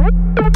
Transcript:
Bye.